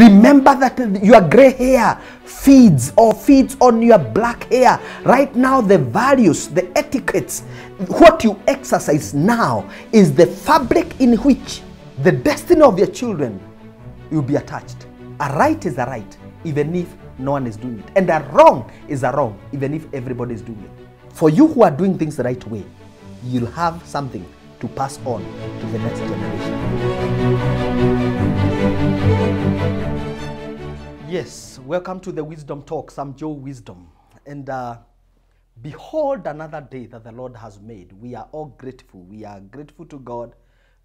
Remember that your gray hair feeds or feeds on your black hair. Right now, the values, the etiquettes, what you exercise now is the fabric in which the destiny of your children will be attached. A right is a right, even if no one is doing it. And a wrong is a wrong, even if everybody is doing it. For you who are doing things the right way, you'll have something to pass on to the next generation. Yes, welcome to the Wisdom Talks. I'm Joe Wisdom. And uh, behold another day that the Lord has made. We are all grateful. We are grateful to God.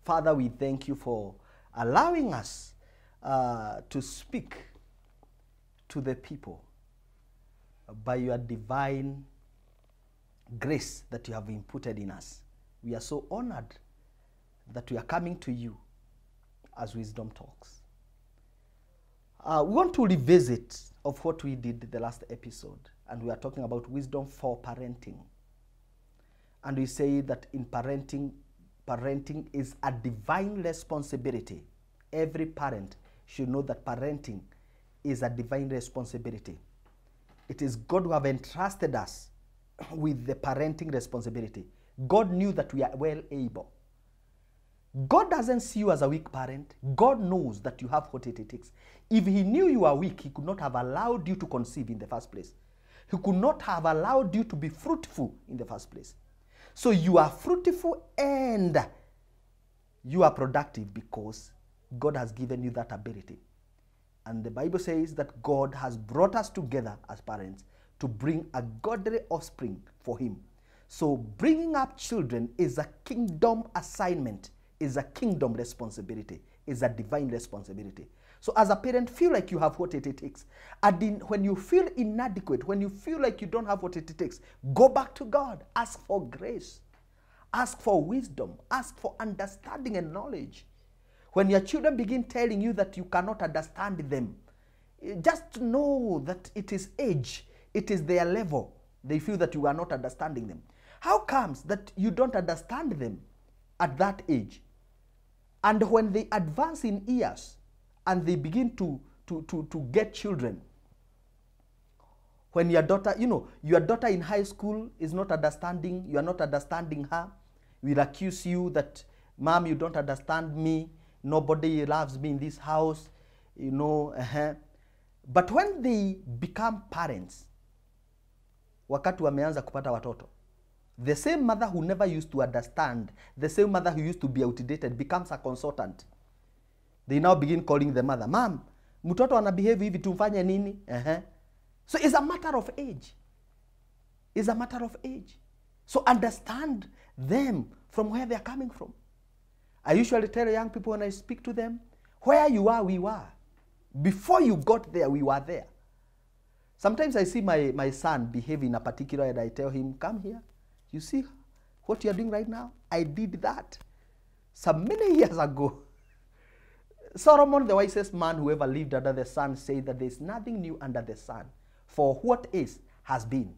Father, we thank you for allowing us uh, to speak to the people by your divine grace that you have imputed in us. We are so honored that we are coming to you as Wisdom Talks. Uh, we want to revisit of what we did the last episode, and we are talking about wisdom for parenting. And we say that in parenting, parenting is a divine responsibility. Every parent should know that parenting is a divine responsibility. It is God who have entrusted us with the parenting responsibility. God knew that we are well able. God doesn't see you as a weak parent. God knows that you have what it takes. If He knew you are weak, He could not have allowed you to conceive in the first place. He could not have allowed you to be fruitful in the first place. So you are fruitful and you are productive because God has given you that ability. And the Bible says that God has brought us together as parents to bring a godly offspring for Him. So bringing up children is a kingdom assignment is a kingdom responsibility, is a divine responsibility. So as a parent, feel like you have what it takes. And in, when you feel inadequate, when you feel like you don't have what it takes, go back to God. Ask for grace. Ask for wisdom. Ask for understanding and knowledge. When your children begin telling you that you cannot understand them, eh, just know that it is age, it is their level. They feel that you are not understanding them. How comes that you don't understand them at that age? And when they advance in years and they begin to, to, to, to get children, when your daughter, you know, your daughter in high school is not understanding, you are not understanding her, will accuse you that, Mom, you don't understand me, nobody loves me in this house, you know. Uh-huh. But when they become parents, wakati wameanza kupata watoto, the same mother who never used to understand, the same mother who used to be outdated becomes a consultant. They now begin calling the mother, Mom, mtoto ana behave hivi tumfanye nini? Uh-huh. So it's a matter of age. It's a matter of age. So understand them from where they are coming from. I usually tell young people when I speak to them, where you are, we were. Before you got there, we were there. Sometimes I see my, my son behave in a particular way and I tell him, come here. You see what you're doing right now? I did that some many years ago. Solomon, the wisest man who ever lived under the sun, said that there's nothing new under the sun, for what is has been.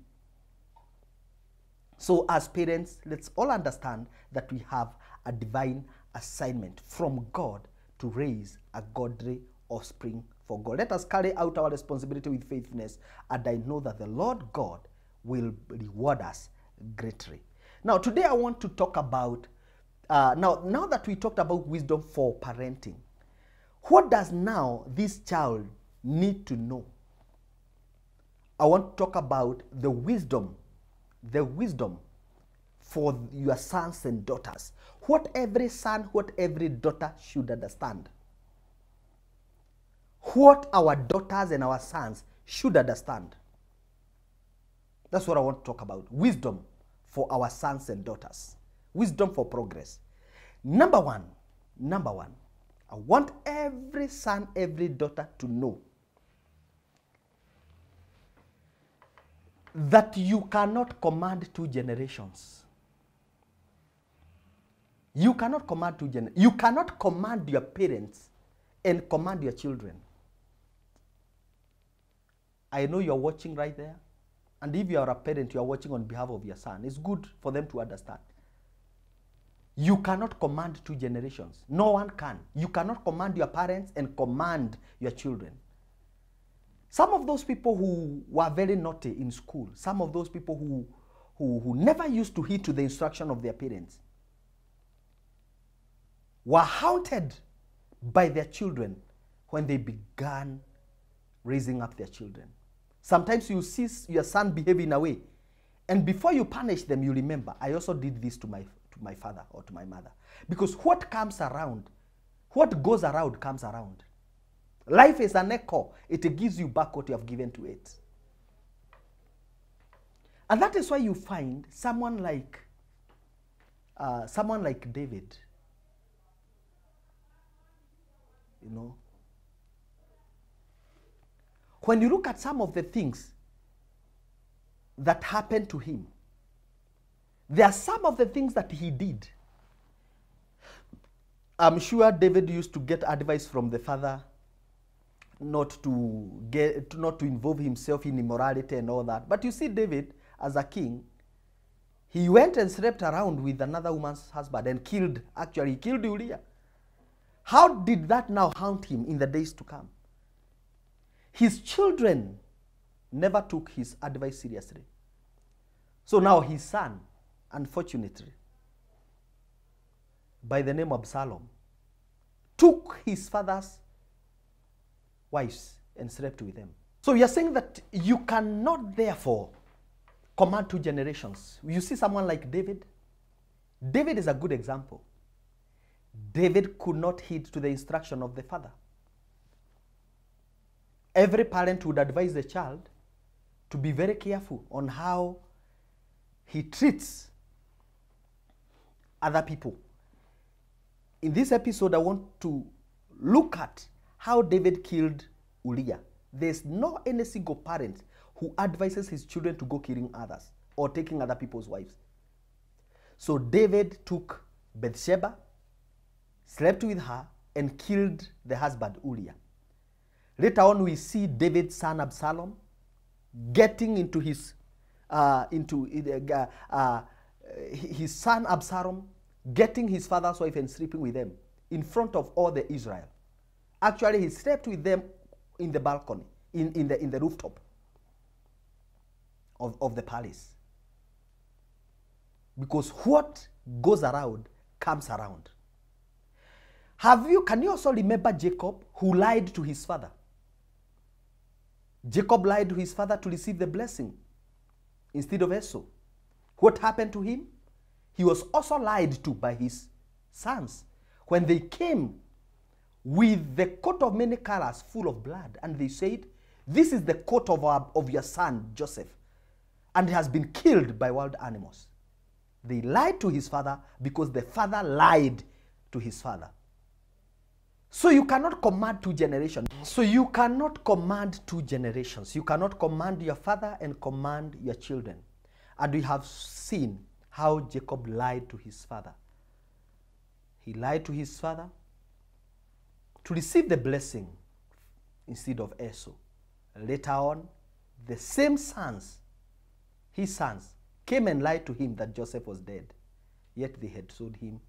So, as parents, let's all understand that we have a divine assignment from God to raise a godly offspring for God. Let us carry out our responsibility with faithfulness, and I know that the Lord God will reward us greatly. Now, today I want to talk about uh, now. Now that we talked about wisdom for parenting, what does now this child need to know? I want to talk about the wisdom, the wisdom for your sons and daughters. What every son, what every daughter should understand. What our daughters and our sons should understand. That's what I want to talk about. Wisdom for our sons and daughters. Wisdom for progress. Number one, number one, I want every son, every daughter to know that you cannot command two generations. You cannot command two generations. You cannot command your parents and command your children. I know you're watching right there. And if you are a parent, you are watching on behalf of your son. It's good for them to understand. You cannot command two generations. No one can. You cannot command your parents and command your children. Some of those people who were very naughty in school, some of those people who, who, who never used to heed to the instruction of their parents, were haunted by their children when they began raising up their children. Sometimes you see your son behave in a way, and before you punish them, you remember, I also did this to my, to my father or to my mother. Because what comes around, what goes around comes around. Life is an echo, it gives you back what you have given to it. And that is why you find someone like uh, someone like David, you know, when you look at some of the things that happened to him, there are some of the things that he did. I'm sure David used to get advice from the father not to get not to involve himself in immorality and all that. But you see, David, as a king, he went and slept around with another woman's husband and killed, actually, he killed Uriah. How did that now haunt him in the days to come? His children never took his advice seriously. So now his son, unfortunately, by the name of Absalom, took his father's wives and slept with them. So we are saying that you cannot therefore command two generations. You see someone like David. David is a good example. David could not heed to the instruction of the father. Every parent would advise the child to be very careful on how he treats other people. In this episode, I want to look at how David killed Uriah. There's no any single parent who advises his children to go killing others or taking other people's wives. So David took Bathsheba, slept with her, and killed the husband Uriah. Later on, we see David's son Absalom getting into his uh, into uh, uh, his son Absalom getting his father's wife and sleeping with them in front of all the Israel. Actually, he slept with them in the balcony, in, in, the, in the rooftop of, of the palace. Because what goes around comes around. Have you, can you also remember Jacob who lied to his father? Jacob lied to his father to receive the blessing instead of Esau. What happened to him? He was also lied to by his sons. When they came with the coat of many colors full of blood, and they said, This is the coat of, our, of your son Joseph, and he has been killed by wild animals. They lied to his father because the father lied to his father. So you cannot command two generations. So you cannot command two generations. You cannot command your father and command your children. And we have seen how Jacob lied to his father. He lied to his father to receive the blessing instead of Esau. Later on, the same sons, his sons, came and lied to him that Joseph was dead. Yet they had sold him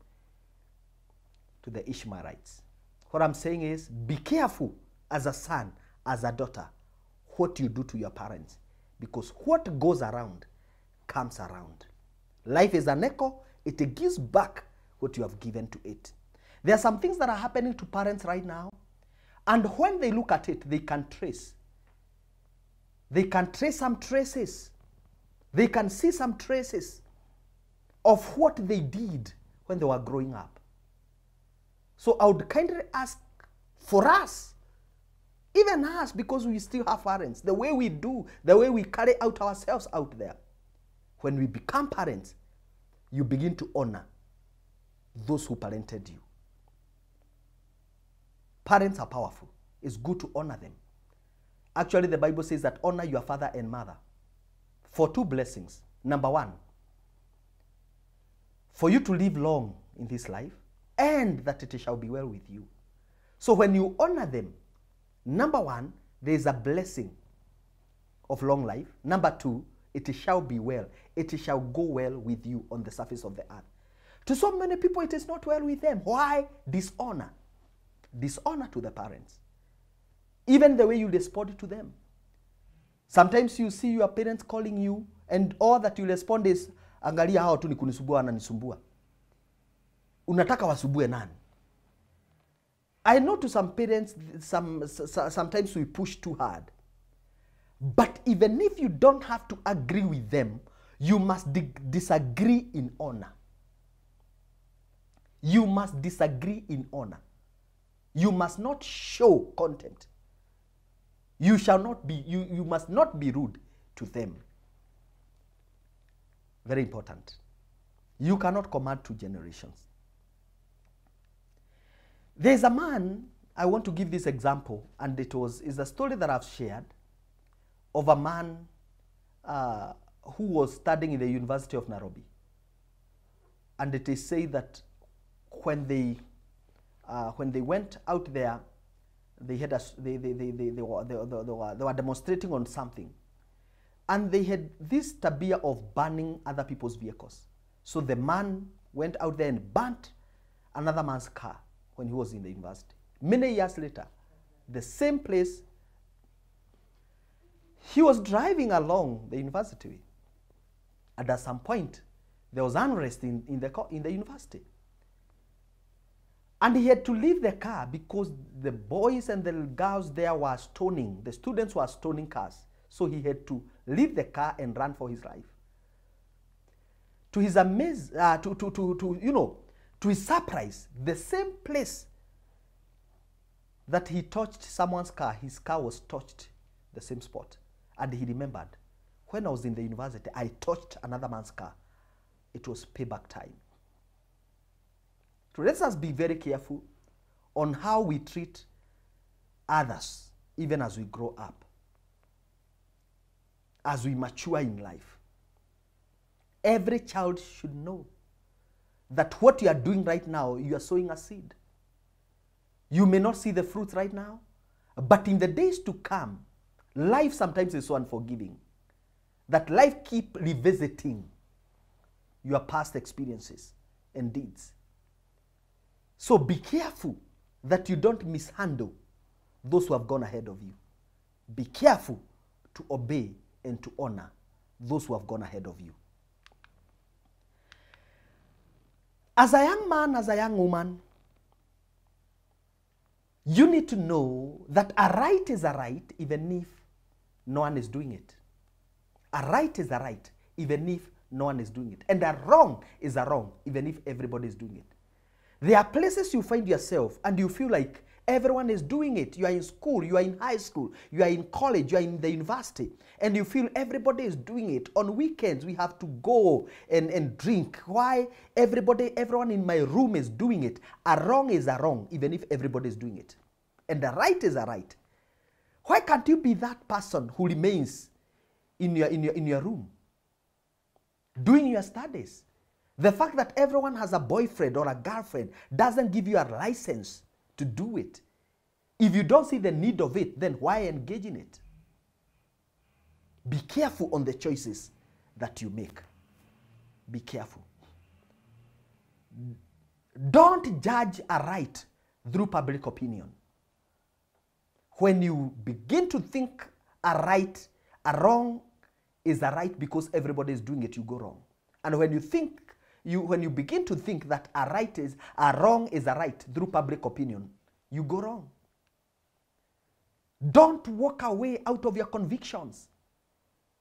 to the Ishmaelites. What I'm saying is be careful as a son, as a daughter, what you do to your parents. Because what goes around comes around. Life is an echo, it gives back what you have given to it. There are some things that are happening to parents right now, and when they look at it, they can trace. They can trace some traces. They can see some traces of what they did when they were growing up. So I would kindly ask for us, even us, because we still have parents, the way we do, the way we carry out ourselves out there. When we become parents, you begin to honor those who parented you. Parents are powerful. It's good to honor them. Actually, the Bible says that honor your father and mother for two blessings. Number one, for you to live long in this life and that it shall be well with you. So when you honor them, number one, there is a blessing of long life. Number two, it shall be well. It shall go well with you on the surface of the earth. To so many people, it is not well with them. Why? Dishonor. Dishonor to the parents. Even the way you respond to them. Sometimes you see your parents calling you, and all that you respond is, angalia hao tu ni kunisumbua, wananisumbua. Unataka wasubue nani? I know to some parents, some, sometimes we push too hard. But even if you don't have to agree with them, you must di- disagree in honor. You must disagree in honor. You must not show contempt. You shall not be, you, you must not be rude to them. Very important. You cannot command two generations. There's a man, I want to give this example, and it was is a story that I've shared of a man uh, who was studying in the University of Nairobi. And it is said that when they, uh, when they went out there, they, had a, they, they, they, they, they, were, they, were- they, were, they were demonstrating on something. And they had this tabia of burning other people's vehicles. So the man went out there and burnt another man's car when he was in the university. Many years later, the same place he was driving along the university. And at some point there was unrest in, in, the, in the university. And he had to leave the car because the boys and the girls there were stoning the students were stoning cars. So he had to leave the car and run for his life. To his amaze uh, to, to, to, to you know to his surprise the same place that he touched someone's car, his car was touched the same spot. And he remembered, when I was in the university, I touched another man's car. It was payback time. So let us be very careful on how we treat others, even as we grow up, as we mature in life. Every child should know that what you are doing right now, you are sowing a seed. You may not see the fruits right now, but in the days to come, life sometimes is so unforgiving that life keep revisiting your past experiences and deeds. So be careful that you don't mishandle those who have gone ahead of you. Be careful to obey and to honor those who have gone ahead of you. As a young man, as a young woman, you need to know that a right is a right even if no one is doing it. A right is a right even if no one is doing it. And a wrong is a wrong even if everybody is doing it. There are places you find yourself and you feel like everyone is doing it. You are in school, you are in high school, you are in college, you are in the university, and you feel everybody is doing it. On weekends, we have to go and, and drink. Why? Everybody, everyone in my room is doing it. A wrong is a wrong, even if everybody is doing it. And a right is a right. Why can't you be that person who remains in your, in your, in your room? doing your studies. The fact that everyone has a boyfriend or a girlfriend doesn't give you a license to do it. If you don't see the need of it, then why engage in it? Be careful on the choices that you make. Be careful. Don't judge a right through public opinion. When you begin to think a right, a wrong is a right because everybody is doing it, you go wrong. And when you think, you when you begin to think that a right is a wrong is a right through public opinion, you go wrong. Don't walk away out of your convictions.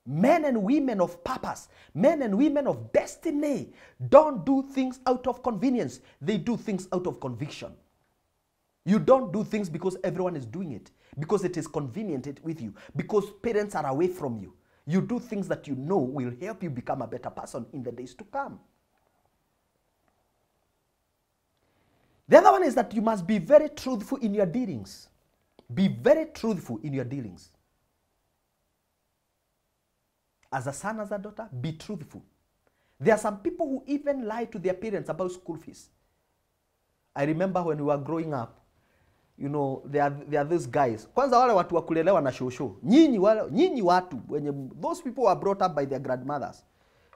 Men and women of purpose, men and women of destiny, don't do things out of convenience. They do things out of conviction. You don't do things because everyone is doing it, because it is convenient with you, because parents are away from you. You do things that you know will help you become a better person in the days to come. The other one is that you must be very truthful in your dealings. Be very truthful in your dealings. As a son, as a daughter, be truthful. There are some people who even lie to their parents about school fees. I remember when we were growing up, you know, there are, there are these guys. Kwanza wale watu wa kulelewa na shosho. Nyinyi wale, nyinyi watu wenye those people were brought up by their grandmothers.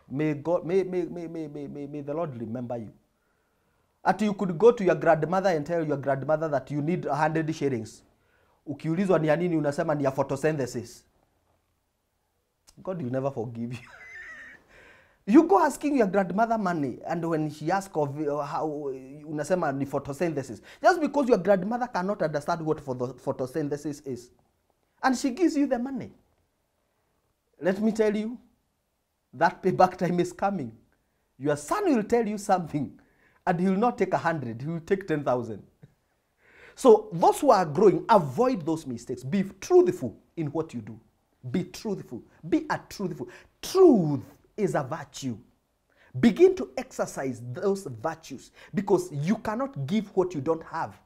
May God may may may may, may, may the Lord remember you. Ati you could go to your grandmother and tell your grandmother that you need 100 shillings. Ukiulizwa ni ya nini unasema ni ya photosynthesis. God will never forgive you. You go asking your grandmother money and when she ask of uh, how unasema ni photosynthesis. Just because your grandmother cannot understand what photo- photosynthesis is. And she gives you the money. Let me tell you that payback time is coming. Your son will tell you something and he will not take a hundred he will take 10000 so those who are growing avoid those mistakes. Be truthful in what you do. Be truthful. Be a truthful. Truth is a virtue. Begin to exercise those virtues because you cannot give what you don't have.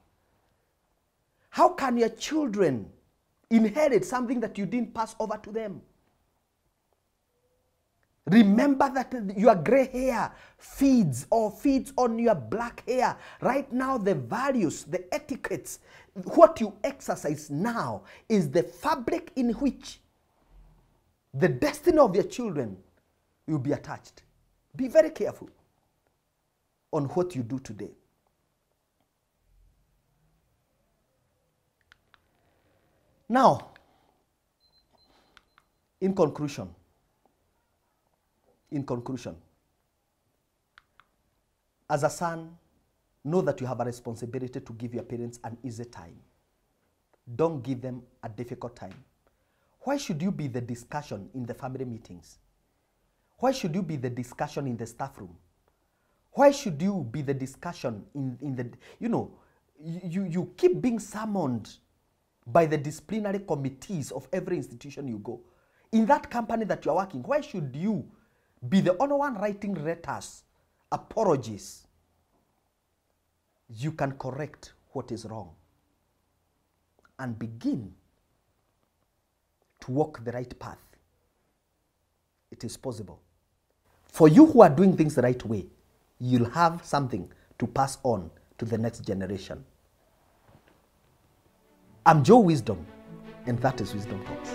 How can your children inherit something that you didn't pass over to them Remember that your gray hair feeds or feeds on your black hair. Right now, the values, the etiquettes, what you exercise now is the fabric in which the destiny of your children will be attached. Be very careful on what you do today. Now, in conclusion, in conclusion, as a son, know that you have a responsibility to give your parents an easy time. Don't give them a difficult time. Why should you be the discussion in the family meetings? Why should you be the discussion in the staff room? Why should you be the discussion in, in the, you know, you, you keep being summoned by the disciplinary committees of every institution you go. In that company that you are working, why should you be the only one writing letters, apologies? You can correct what is wrong and begin to walk the right path. It is possible. For you who are doing things the right way, you'll have something to pass on to the next generation. I'm Joe Wisdom, and that is Wisdom Talks.